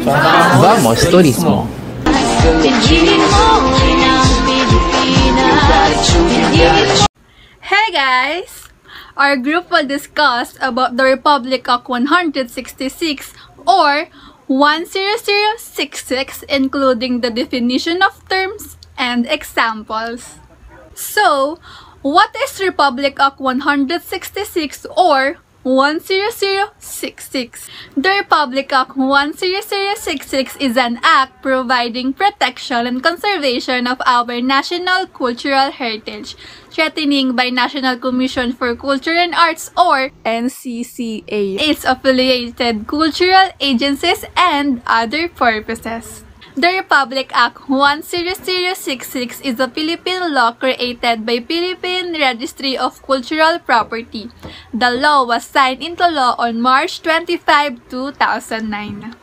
Vamos, turismo. Hey guys! Our group will discuss about the Republic Act 166 or 10066 including the definition of terms and examples. So, what is Republic Act 166 or 10066. The Republic Act 10066 is an act providing protection and conservation of our national cultural heritage, threatening by National Commission for Culture and Arts or NCCA. its affiliated cultural agencies and other purposes. The Republic Act 10066 is a Philippine law created by Philippine Registry of Cultural Property. The law was signed into law on March 25, 2009.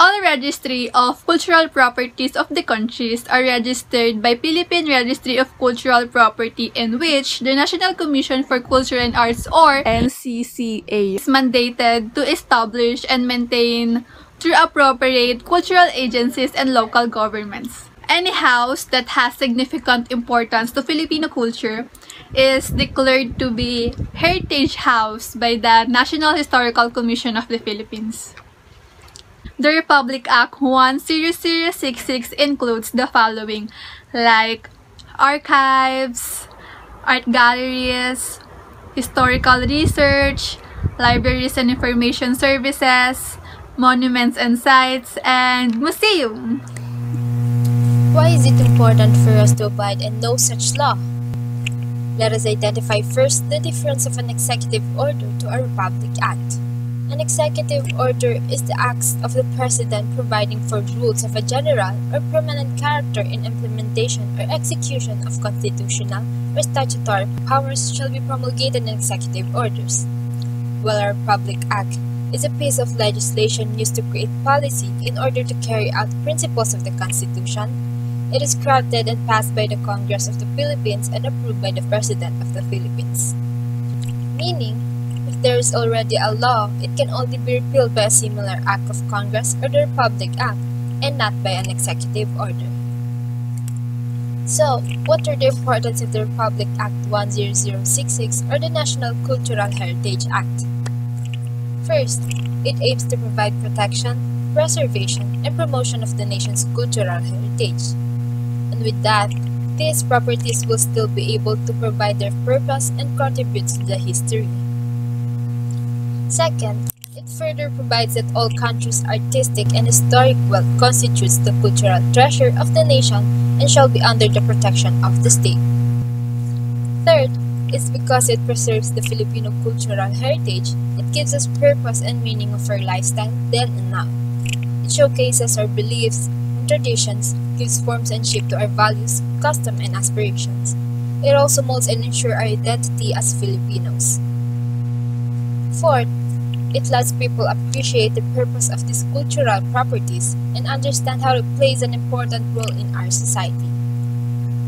All registry of cultural properties of the countries are registered by Philippine Registry of Cultural Property in which the National Commission for Culture and Arts or NCCA. is mandated to establish and maintain through appropriate cultural agencies and local governments. Any house that has significant importance to Filipino culture is declared to be Heritage House by the National Historical Commission of the Philippines. The Republic Act 10066 includes the following like archives, art galleries, historical research, libraries and information services, monuments and sites, and museum. Why is it important for us to abide and know such law? Let us identify first the difference of an executive order to a Republic Act. An executive order is the acts of the President providing for rules of a general or permanent character in implementation or execution of constitutional or statutory powers shall be promulgated in executive orders. While a Republic Act is a piece of legislation used to create policy in order to carry out principles of the Constitution, it is crafted and passed by the Congress of the Philippines and approved by the President of the Philippines. Meaning, if there is already a law, it can only be repealed by a similar act of Congress or the Republic Act, and not by an executive order. So, what are the importance of the Republic Act 10066 or the National Cultural Heritage Act? First, it aims to provide protection, preservation, and promotion of the nation's cultural heritage. And with that, these properties will still be able to provide their purpose and contribute to the history. Second, it further provides that all countries' artistic and historic wealth constitutes the cultural treasure of the nation and shall be under the protection of the state. Third, is because it preserves the Filipino cultural heritage, it gives us purpose and meaning of our lifestyle then and now. It showcases our beliefs and traditions, gives forms and shape to our values, custom, and aspirations. It also molds and ensures our identity as Filipinos. Fourth, it lets people appreciate the purpose of these cultural properties and understand how it plays an important role in our society.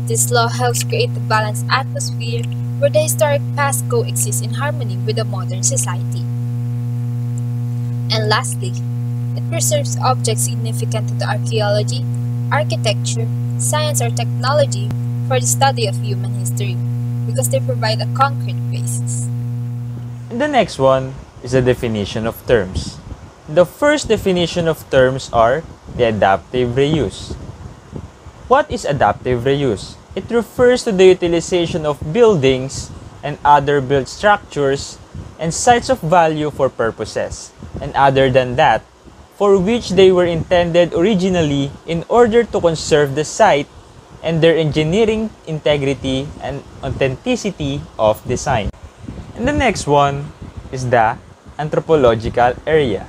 This law helps create a balanced atmosphere where the historic past coexists in harmony with the modern society. And lastly, it preserves objects significant to the archaeology, architecture, science, or technology for the study of human history because they provide a concrete basis. And the next one is the definition of terms. The first definition of terms are the adaptive reuse. What is adaptive reuse? It refers to the utilization of buildings and other built structures and sites of value for purposes, and other than that, for which they were intended originally in order to conserve the site and their engineering integrity and authenticity of design. And the next one is the anthropological area.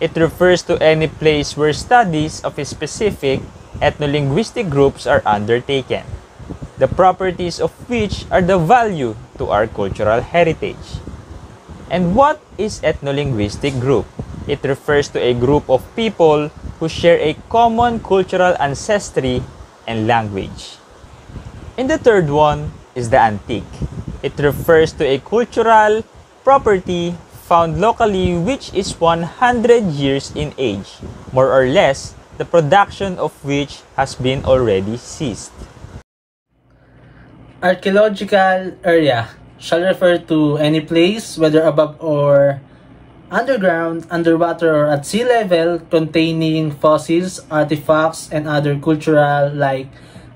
It refers to any place where studies of a specific ethno-linguistic groups are undertaken, the properties of which are the value to our cultural heritage. And what is ethno-linguistic group? It refers to a group of people who share a common cultural ancestry and language. And the third one is the antique. It refers to a cultural property found locally which is 100 years in age, more or less, the production of which has been already ceased. Archaeological area shall refer to any place, whether above or underground, underwater, or at sea level, containing fossils, artifacts, and other cultural like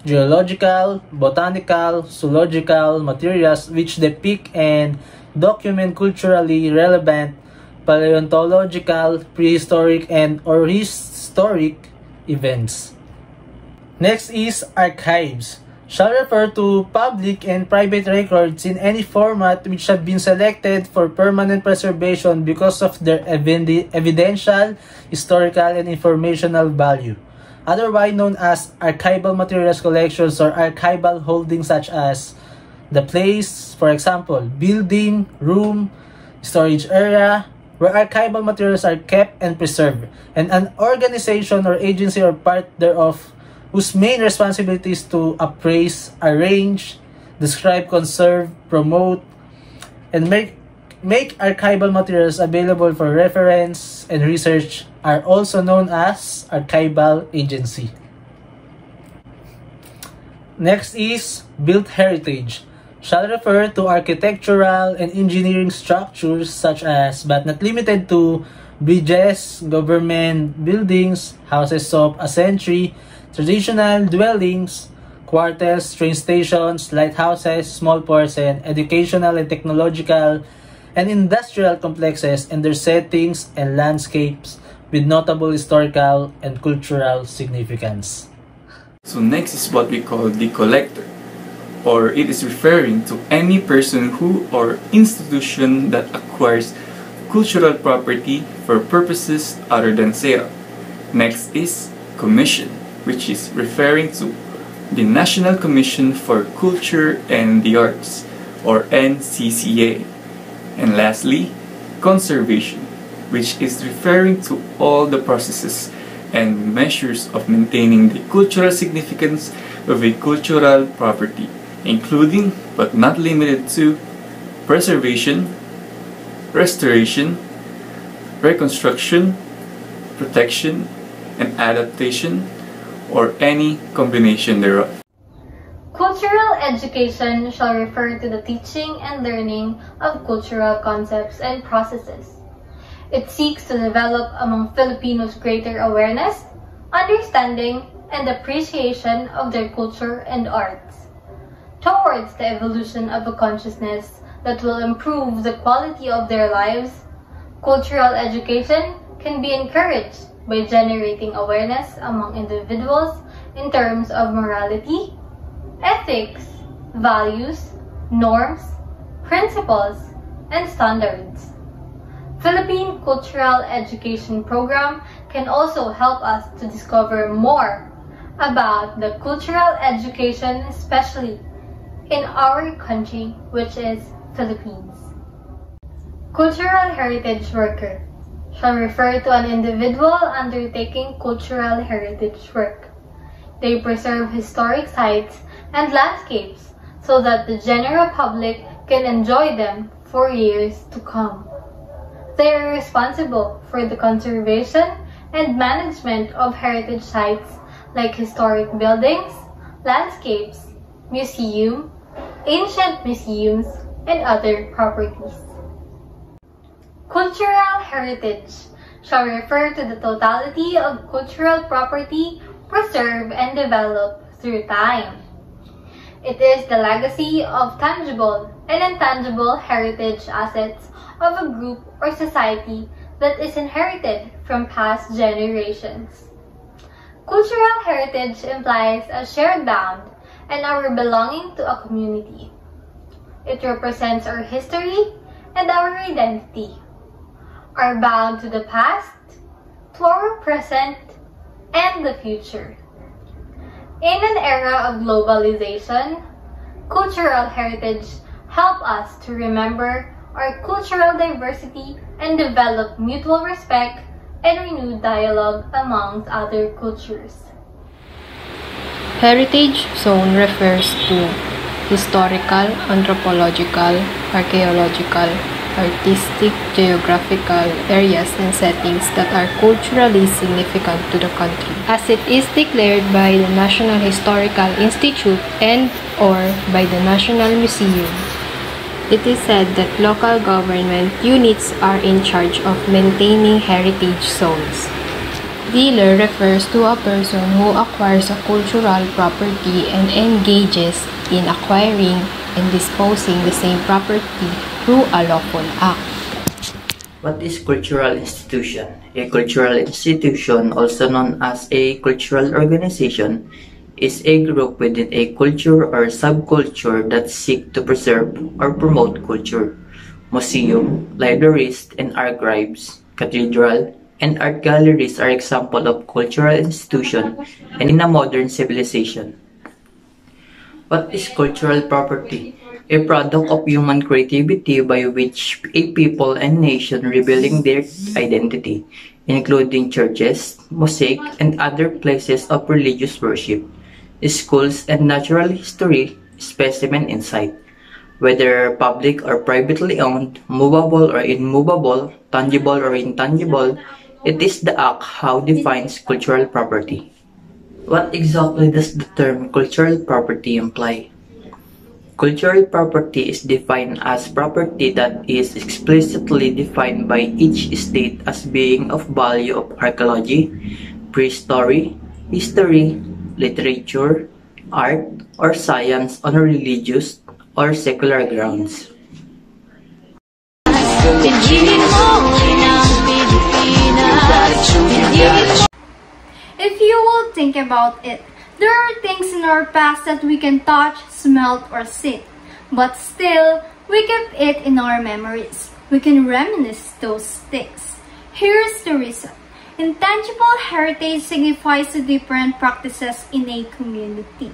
geological, botanical, zoological materials which depict and document culturally relevant paleontological, prehistoric, and or historic events. Next is archives. Shall refer to public and private records in any format which have been selected for permanent preservation because of their evid- evidential, historical, and informational value. Otherwise known as archival materials collections or archival holdings such as the place, for example, building, room, storage area, where archival materials are kept and preserved, and an organization or agency or part thereof whose main responsibility is to appraise, arrange, describe, conserve, promote, and make make archival materials available for reference and research are also known as archival agency. Next is built heritage. Shall refer to architectural and engineering structures such as, but not limited to, bridges, government buildings, houses of a century, traditional dwellings, quarters, train stations, lighthouses, small ports, and educational and technological and industrial complexes and their settings and landscapes with notable historical and cultural significance. So next is what we call the collector, or it is referring to any person who or institution that acquires cultural property for purposes other than sale. Next is commission, which is referring to the National Commission for Culture and the Arts, or NCCA. And lastly, conservation, which is referring to all the processes and measures of maintaining the cultural significance of a cultural property, including but not limited to preservation, restoration, reconstruction, protection, and adaptation, or any combination thereof. Cultural education shall refer to the teaching and learning of cultural concepts and processes. It seeks to develop among Filipinos greater awareness, understanding, and appreciation of their culture and arts, towards the evolution of a consciousness that will improve the quality of their lives. Cultural education can be encouraged by generating awareness among individuals in terms of morality, ethics, values, norms, principles, and standards. Philippine Cultural Education Program can also help us to discover more about the cultural education, especially in our country, which is Philippines. Cultural Heritage Worker shall refer to an individual undertaking cultural heritage work. They preserve historic sites and landscapes so that the general public can enjoy them for years to come. They are responsible for the conservation and management of heritage sites like historic buildings, landscapes, museum, ancient museums, and other properties. Cultural heritage shall refer to the totality of cultural property preserved and developed through time. It is the legacy of tangible and intangible heritage assets of a group or society that is inherited from past generations. Cultural heritage implies a shared bond and our belonging to a community. It represents our history and our identity, our bound to the past, to our present, and the future. In an era of globalization, cultural heritage help us to remember our cultural diversity and develop mutual respect and renewed dialogue amongst other cultures. Heritage zone refers to historical, anthropological, archaeological, artistic, geographical areas and settings that are culturally significant to the country, as it is declared by the National Historical Institute and or by the National Museum. It is said that local government units are in charge of maintaining heritage zones. Dealer refers to a person who acquires a cultural property and engages in acquiring and disposing the same property through a lawful act. What is cultural institution? A cultural institution, also known as a cultural organization, is a group within a culture or subculture that seek to preserve or promote culture. Museum, libraries, and archives, cathedral, and art galleries are examples of cultural institution and in a modern civilization. What is cultural property? A product of human creativity by which a people and nation revealing their identity, including churches, mosque, and other places of religious worship, schools, and natural history specimen insight. Whether public or privately owned, movable or immovable, tangible or intangible, it is the act how defines cultural property. What exactly does the term cultural property imply? Cultural property is defined as property that is explicitly defined by each state as being of value of archaeology, prehistory, history, literature, art, or science on religious or secular grounds. If you will think about it, there are things in our past that we can touch, smell, or see, but still, we keep it in our memories. We can reminisce those things. Here's the reason. Intangible heritage signifies the different practices in a community.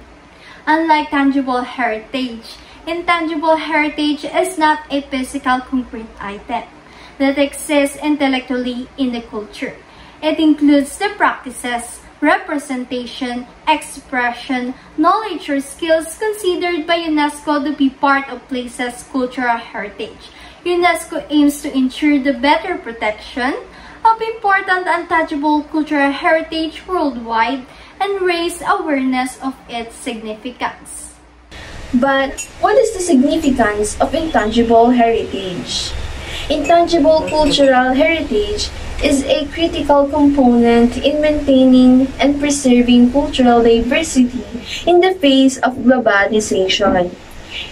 Unlike tangible heritage, intangible heritage is not a physical concrete item that exists intellectually in the culture. It includes the practices, representation, expression, knowledge or skills considered by UNESCO to be part of places' cultural heritage. UNESCO aims to ensure the better protection of important untouchable cultural heritage worldwide and raise awareness of its significance. But what is the significance of intangible heritage? Intangible cultural heritage is a critical component in maintaining and preserving cultural diversity in the face of globalization.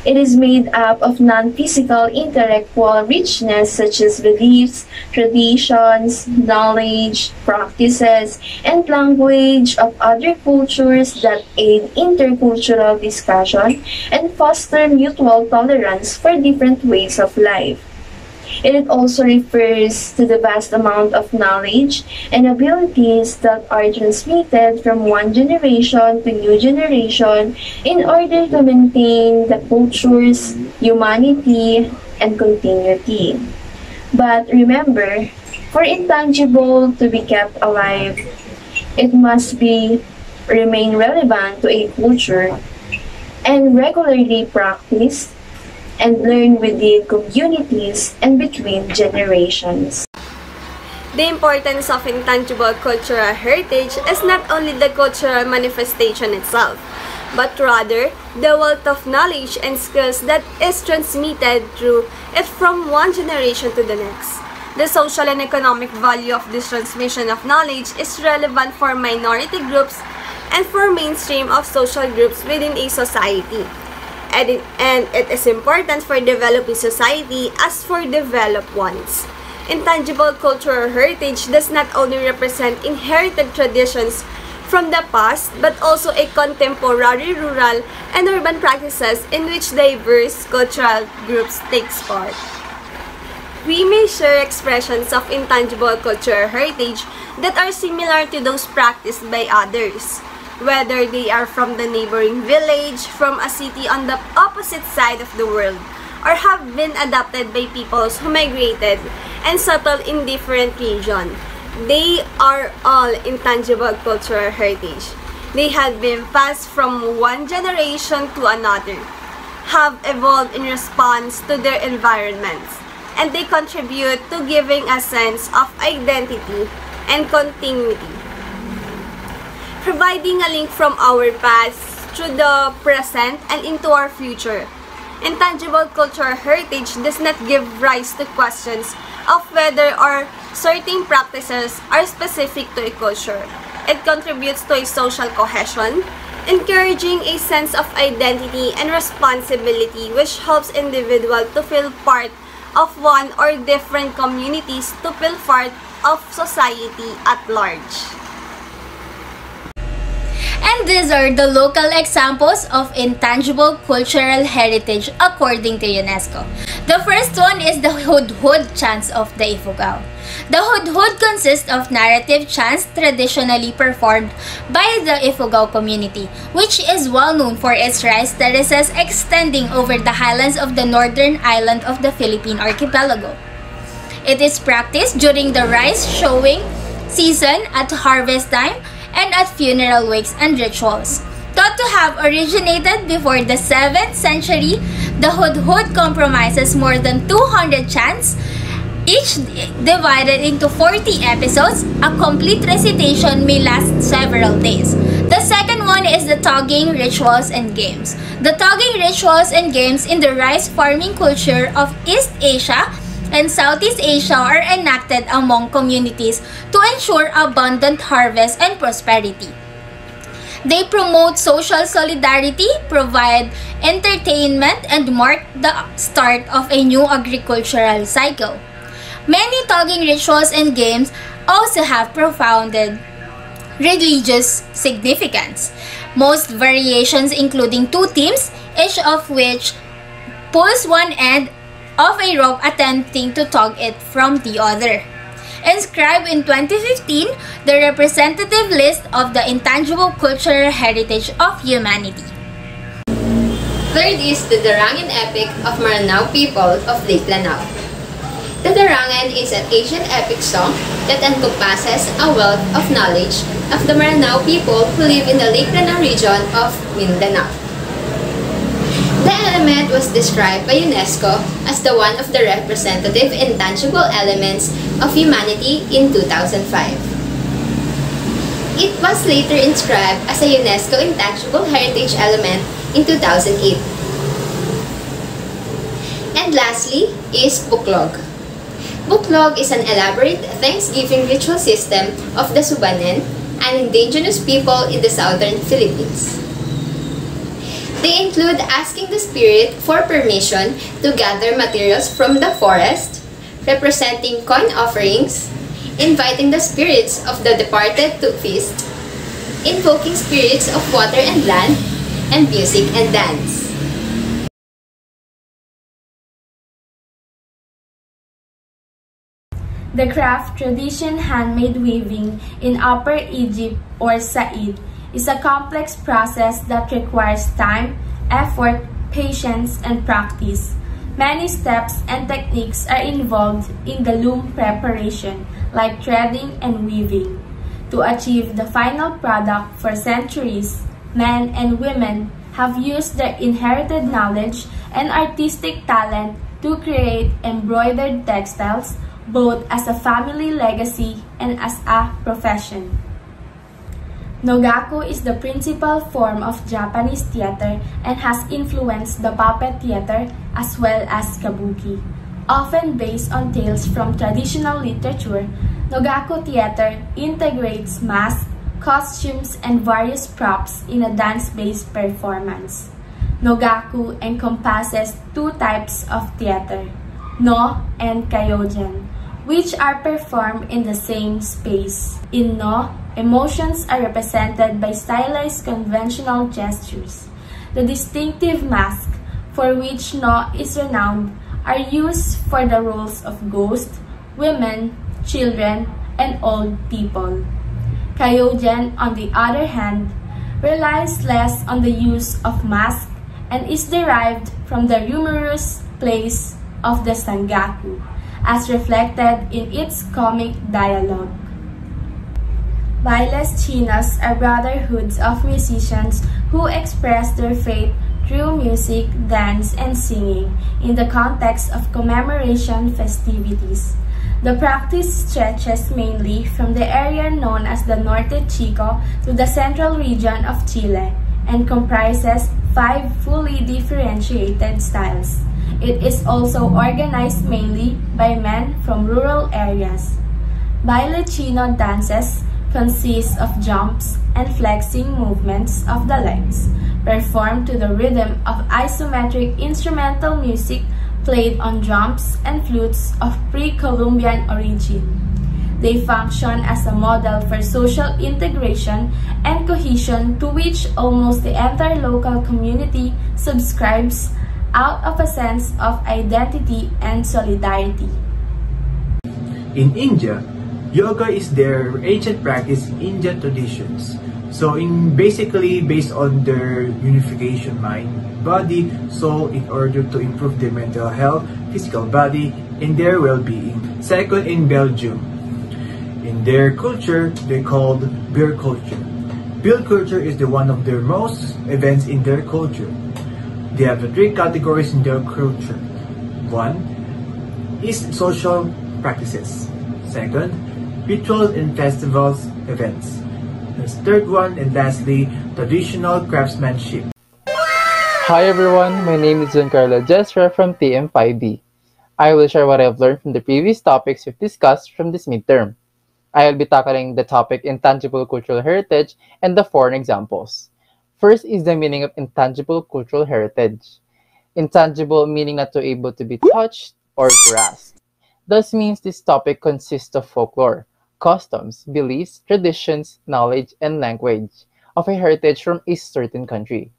It is made up of non-physical intellectual richness such as beliefs, traditions, knowledge, practices, and language of other cultures that aid intercultural discussion and foster mutual tolerance for different ways of life. It also refers to the vast amount of knowledge and abilities that are transmitted from one generation to new generation in order to maintain the culture's humanity and continuity. But remember, for intangible to be kept alive, it must be remain relevant to a culture and regularly practiced and learn within communities and between generations. The importance of intangible cultural heritage is not only the cultural manifestation itself, but rather the wealth of knowledge and skills that is transmitted through it from one generation to the next. The social and economic value of this transmission of knowledge is relevant for minority groups and for mainstream of social groups within a society and it, and it is important for developing society as for developed ones. Intangible cultural heritage does not only represent inherited traditions from the past, but also a contemporary rural and urban practices in which diverse cultural groups takes part. We may share expressions of intangible cultural heritage that are similar to those practiced by others whether they are from the neighboring village, from a city on the opposite side of the world, or have been adopted by peoples who migrated and settled in different regions. They are all intangible cultural heritage. They have been passed from one generation to another, have evolved in response to their environments, and they contribute to giving a sense of identity and continuity. Providing a link from our past through the present and into our future. Intangible cultural heritage does not give rise to questions of whether or certain practices are specific to a culture. It contributes to a social cohesion, encouraging a sense of identity and responsibility which helps individual to feel part of one or different communities to feel part of society at large. And these are the local examples of intangible cultural heritage according to UNESCO. The first one is the Hudhud chants of the Ifugao. The Hudhud consists of narrative chants traditionally performed by the Ifugao community, which is well known for its rice terraces extending over the highlands of the northern island of the Philippine archipelago. It is practiced during the rice showing season at harvest time and at funeral wakes and rituals. Thought to have originated before the 7th century, the Hudhud compromises more than 200 chants, each divided into 40 episodes. A complete recitation may last several days. The second one is the tugging rituals and games. The tugging rituals and games in the rice farming culture of East Asia and Southeast Asia are enacted among communities to ensure abundant harvest and prosperity. They promote social solidarity, provide entertainment, and mark the start of a new agricultural cycle. Many tugging rituals and games also have profounded religious significance. Most variations including two teams, each of which pulls one end of a rope attempting to tug it from the other. Inscribed in 2015, the representative list of the intangible cultural heritage of humanity. Third is the Darangen epic of Maranao people of Lake Lanao. The Darangen is an ancient epic song that encompasses a wealth of knowledge of the Maranao people who live in the Lake Lanao region of Mindanao. The element was described by UNESCO as the one of the representative intangible elements of humanity in 2005. It was later inscribed as a UNESCO Intangible Heritage Element in 2008. And lastly is Buklog. Buklog is an elaborate Thanksgiving ritual system of the Subanen, an indigenous people in the southern Philippines. They include asking the spirit for permission to gather materials from the forest, representing coin offerings, inviting the spirits of the departed to feast, invoking spirits of water and land, and music and dance. The craft tradition handmade weaving in Upper Egypt or Said is a complex process that requires time, effort, patience, and practice. Many steps and techniques are involved in the loom preparation, like threading and weaving. To achieve the final product for centuries, men and women have used their inherited knowledge and artistic talent to create embroidered textiles both as a family legacy and as a profession. Nogaku is the principal form of Japanese theater and has influenced the puppet theater as well as kabuki. Often based on tales from traditional literature, Nogaku theater integrates masks, costumes, and various props in a dance-based performance. Nogaku encompasses two types of theater, No and Kyogen, which are performed in the same space. In No, Emotions are represented by stylized conventional gestures. The distinctive mask, for which No is renowned, are used for the roles of ghosts, women, children, and old people. Kyogen, on the other hand, relies less on the use of mask and is derived from the humorous place of the Sangaku, as reflected in its comic dialogue. Bailes Chinos are brotherhoods of musicians who express their faith through music, dance, and singing in the context of commemoration festivities. The practice stretches mainly from the area known as the Norte Chico to the central region of Chile and comprises five fully differentiated styles. It is also organized mainly by men from rural areas. Baile Chino dances consist of jumps and flexing movements of the legs, performed to the rhythm of isometric instrumental music played on drums and flutes of pre-Columbian origin. They function as a model for social integration and cohesion to which almost the entire local community subscribes out of a sense of identity and solidarity. In India, yoga is their ancient practice in Indian traditions. So in basically based on their unification mind, body, soul in order to improve their mental health, physical body, and their well-being. Second, in Belgium, in their culture, they called beer culture. Beer culture is the one of their most events in their culture. They have the three categories in their culture. One is social practices. Second, rituals and festivals events. The third one and lastly, traditional craftsmanship. Hi everyone, my name is Giancarlo Jesra from TM5D. I will share what I've learned from the previous topics we've discussed from this midterm. I will be tackling the topic intangible cultural heritage and the foreign examples. First is the meaning of intangible cultural heritage. Intangible meaning not to able to be touched or grasped. Thus means this topic consists of folklore, customs, beliefs, traditions, knowledge, and language of a heritage from a certain country.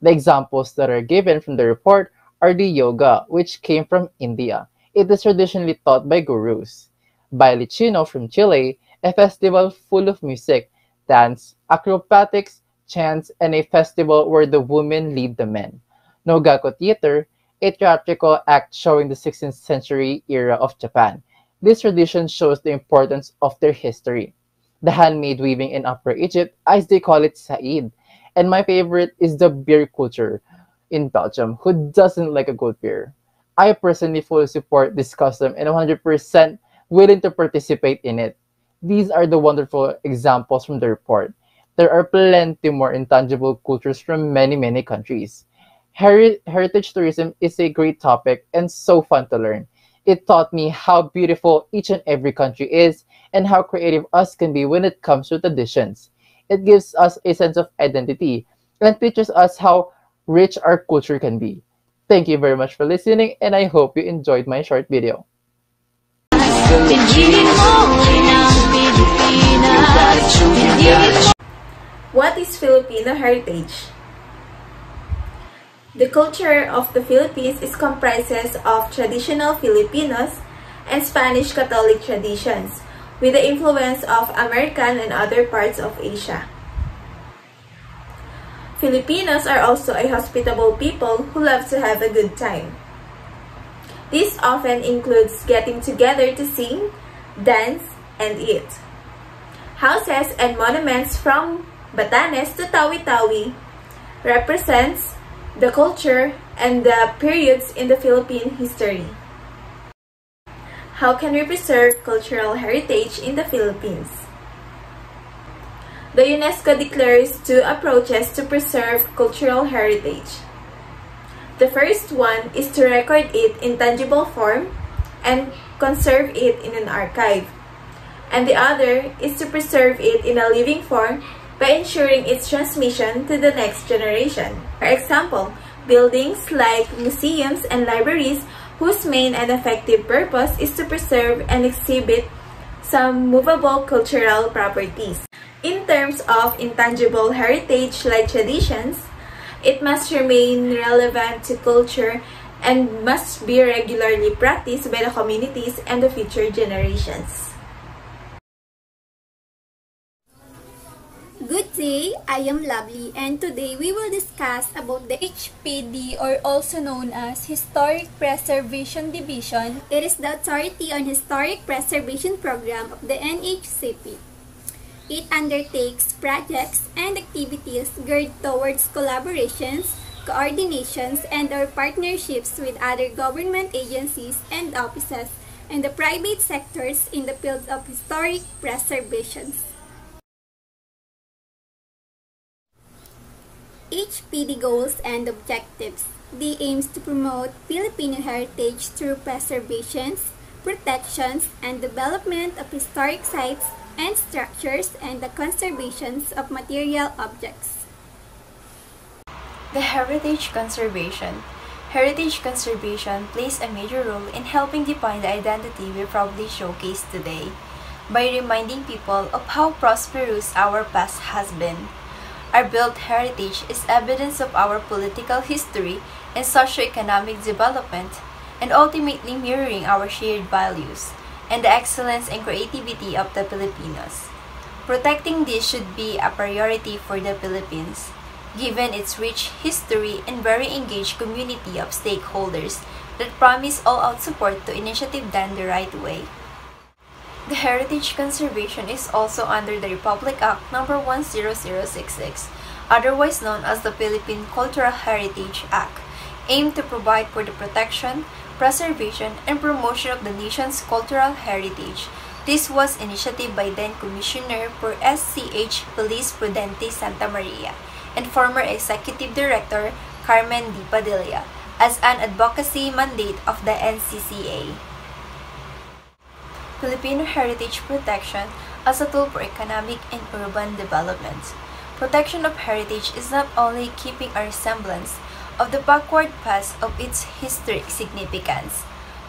The examples that are given from the report are the yoga, which came from India. It is traditionally taught by gurus. Baile Chino from Chile, a festival full of music, dance, acrobatics, chants, and a festival where the women lead the men. Nogaku Theater, a theatrical act showing the 16th century era of Japan. This tradition shows the importance of their history. The handmade weaving in Upper Egypt, as they call it Said, and my favorite is the beer culture in Belgium. Who doesn't like a good beer? I personally fully support this custom and 100% willing to participate in it. These are the wonderful examples from the report. There are plenty more intangible cultures from many, many countries. Heri heritage tourism is a great topic and so fun to learn. It taught me how beautiful each and every country is and how creative us can be when it comes to traditions. It gives us a sense of identity and teaches us how rich our culture can be. Thank you very much for listening and I hope you enjoyed my short video. What is Filipino heritage? The culture of the Philippines is comprises of traditional Filipinos and Spanish Catholic traditions, with the influence of American and other parts of Asia. Filipinos are also a hospitable people who love to have a good time. This often includes getting together to sing, dance, and eat. Houses and monuments from Batanes to Tawi-Tawi represents the culture and the periods in the Philippine history. How can we preserve cultural heritage in the Philippines? The UNESCO declares two approaches to preserve cultural heritage. The first one is to record it in tangible form and conserve it in an archive. And the other is to preserve it in a living form by ensuring its transmission to the next generation. For example, buildings like museums and libraries whose main and effective purpose is to preserve and exhibit some movable cultural properties. In terms of intangible heritage like traditions, it must remain relevant to culture and must be regularly practiced by the communities and the future generations. Day, I am Lovely and today we will discuss about the HPD or also known as Historic Preservation Division. It is the authority on historic preservation program of the NHCP. It undertakes projects and activities geared towards collaborations coordinations, and or partnerships with other government agencies and offices and the private sectors in the field of historic preservation. PD goals and objectives. The aims to promote Filipino heritage through preservations, protections, and development of historic sites and structures and the conservations of material objects. The heritage conservation. Heritage conservation plays a major role in helping define the identity we proudly showcase today by reminding people of how prosperous our past has been. Our built heritage is evidence of our political history and socio-economic development, and ultimately mirroring our shared values and the excellence and creativity of the Filipinos. Protecting this should be a priority for the Philippines, given its rich history and very engaged community of stakeholders that promise all-out support to initiative done the right way. The Heritage Conservation is also under the Republic Act No. 10066, otherwise known as the Philippine Cultural Heritage Act, aimed to provide for the protection, preservation, and promotion of the nation's cultural heritage. This was initiated by then Commissioner for SCH Felice Prudente Santa Maria and former Executive Director Carmen D. Padilla as an advocacy mandate of the NCCA. Filipino Heritage Protection as a tool for economic and urban development. Protection of heritage is not only keeping a resemblance of the backward past of its historic significance,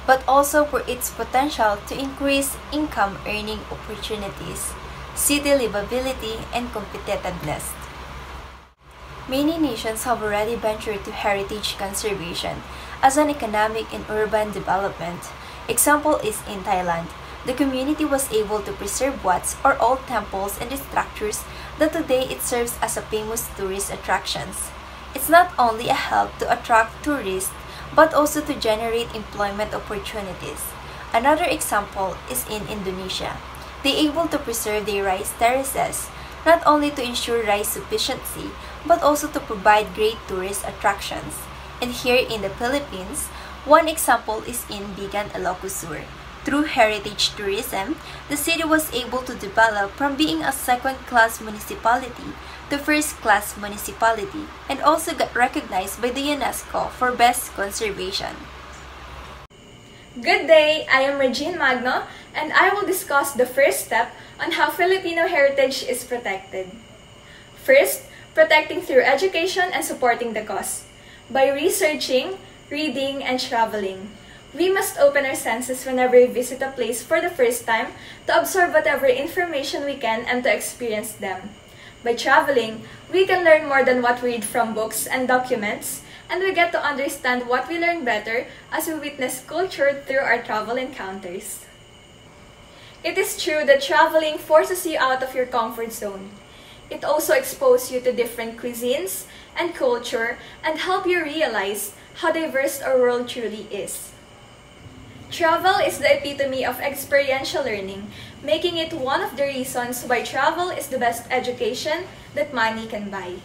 but also for its potential to increase income earning opportunities, city livability, and competitiveness. Many nations have already ventured to heritage conservation as an economic and urban development. Example is in Thailand, the community was able to preserve wats or old temples and structures that today it serves as a famous tourist attractions. It's not only a help to attract tourists, but also to generate employment opportunities. Another example is in Indonesia. They able to preserve their rice terraces, not only to ensure rice sufficiency, but also to provide great tourist attractions. And here in the Philippines, one example is in Vigan Ilocos Sur. Through heritage tourism, the city was able to develop from being a second-class municipality to first-class municipality and also got recognized by the UNESCO for best conservation. Good day, I am Regine Magno and I will discuss the first step on how Filipino heritage is protected. First, protecting through education and supporting the cause by researching, reading, and traveling. We must open our senses whenever we visit a place for the first time to absorb whatever information we can and to experience them. By traveling, we can learn more than what we read from books and documents, and we get to understand what we learn better as we witness culture through our travel encounters. It is true that traveling forces you out of your comfort zone. It also exposes you to different cuisines and culture and help you realize how diverse our world truly is. Travel is the epitome of experiential learning, making it one of the reasons why travel is the best education that money can buy.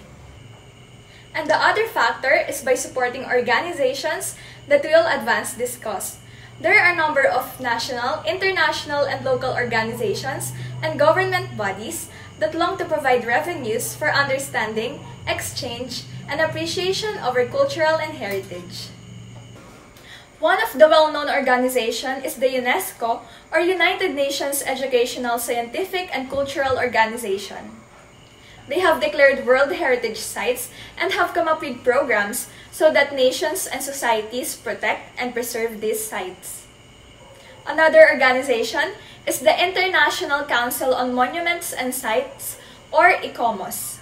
And the other factor is by supporting organizations that will advance this cause. There are a number of national, international, and local organizations and government bodies that long to provide revenues for understanding, exchange, and appreciation of our cultural and heritage. One of the well-known organizations is the UNESCO, or United Nations Educational, Scientific, and Cultural Organization. They have declared World Heritage Sites and have come up with programs so that nations and societies protect and preserve these sites. Another organization is the International Council on Monuments and Sites, or ICOMOS.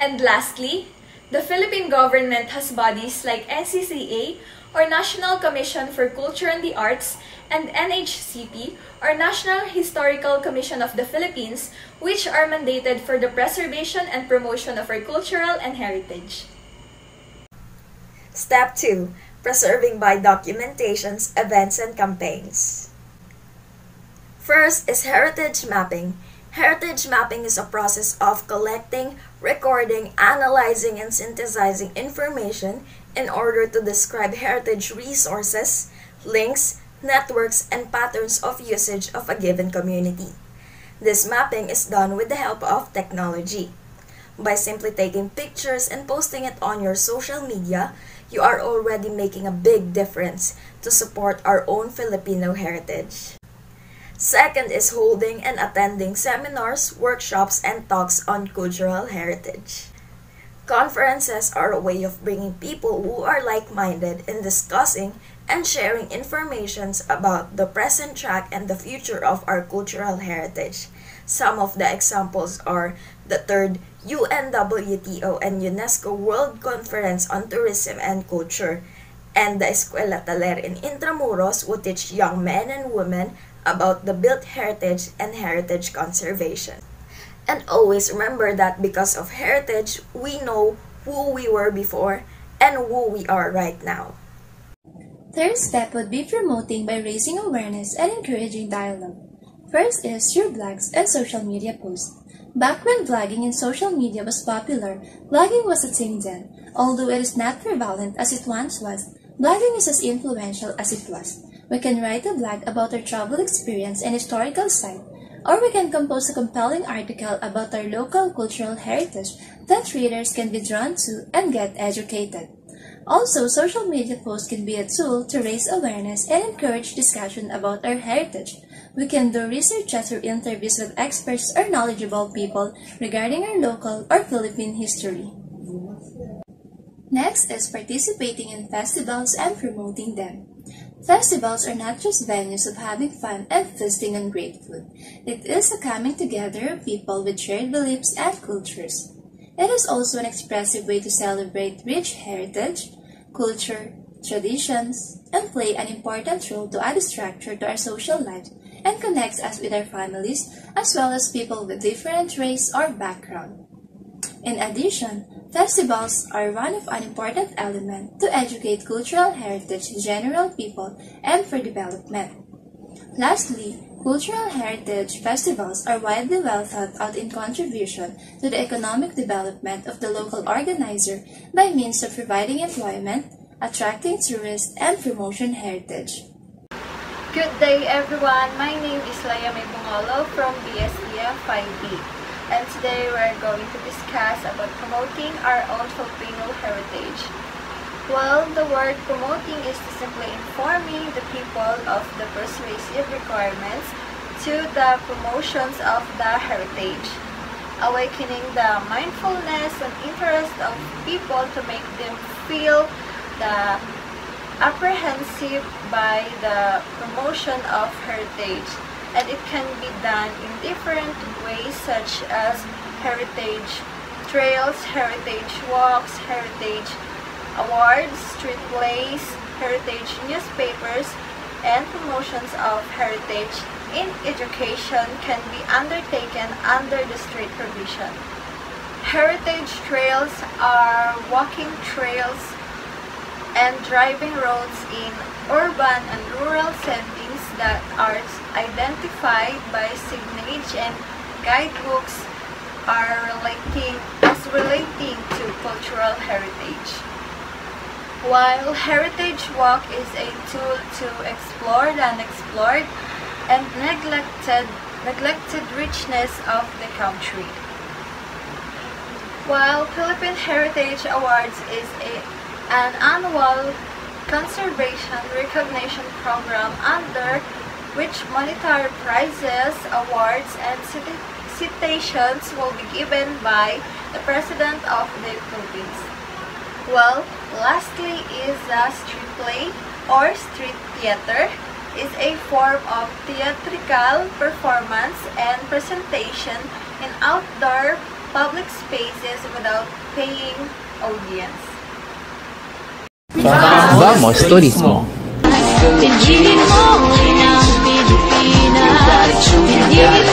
And lastly, the Philippine government has bodies like NCCA, or National Commission for Culture and the Arts, and NHCP, or National Historical Commission of the Philippines, which are mandated for the preservation and promotion of our cultural and heritage. Step 2. Preserving by documentations, events, and campaigns. First is heritage mapping. Heritage mapping is a process of collecting, recording, analyzing, and synthesizing information in order to describe heritage resources, links, networks, and patterns of usage of a given community. This mapping is done with the help of technology. By simply taking pictures and posting it on your social media, you are already making a big difference to support our own Filipino heritage. Second is holding and attending seminars, workshops, and talks on cultural heritage. Conferences are a way of bringing people who are like-minded in discussing and sharing information about the present track and the future of our cultural heritage. Some of the examples are the third UNWTO and UNESCO World Conference on Tourism and Culture, and the Escuela Taller in Intramuros will teach young men and women about the built heritage and heritage conservation. And always remember that because of heritage, we know who we were before and who we are right now. Third step would be promoting by raising awareness and encouraging dialogue. First is through blogs and social media posts. Back when blogging in social media was popular, blogging was a thing then. Although it is not prevalent as it once was, blogging is as influential as it was. We can write a blog about our travel experience and historical site, or we can compose a compelling article about our local cultural heritage that readers can be drawn to and get educated. Also, social media posts can be a tool to raise awareness and encourage discussion about our heritage. We can do research through interviews with experts or knowledgeable people regarding our local or Philippine history. Next is participating in festivals and promoting them. Festivals are not just venues of having fun and feasting on great food. It is a coming together of people with shared beliefs and cultures. It is also an expressive way to celebrate rich heritage, culture, traditions, and play an important role to add structure to our social life and connects us with our families as well as people with different race or background. In addition, festivals are one of an important element to educate cultural heritage to general people and for development. Lastly, cultural heritage festivals are widely well thought out in contribution to the economic development of the local organizer by means of providing employment, attracting tourists, and promotion heritage. Good day everyone, my name is Laya Bungolo from BSDF 5B and today we're going to discuss about promoting our own Filipino heritage. Well, the word promoting is to simply informing the people of the persuasive requirements to the promotions of the heritage, awakening the mindfulness and interest of people to make them feel the apprehensive by the promotion of heritage and it can be done in different ways such as heritage trails, heritage walks, heritage awards, street plays, heritage newspapers, and promotions of heritage in education can be undertaken under the street provision. Heritage trails are walking trails and driving roads in urban and rural settings that are identified by signage and guidebooks are relating as relating to cultural heritage. While Heritage Walk is a tool to explore the unexplored and neglected neglected richness of the country. While Philippine Heritage Awards is a, an annual conservation recognition program under which monetary prizes, awards, and citations will be given by the President of the Philippines. Well, lastly is the street play or street theater is a form of theatrical performance and presentation in outdoor public spaces without paying audience. Vamos, turismo.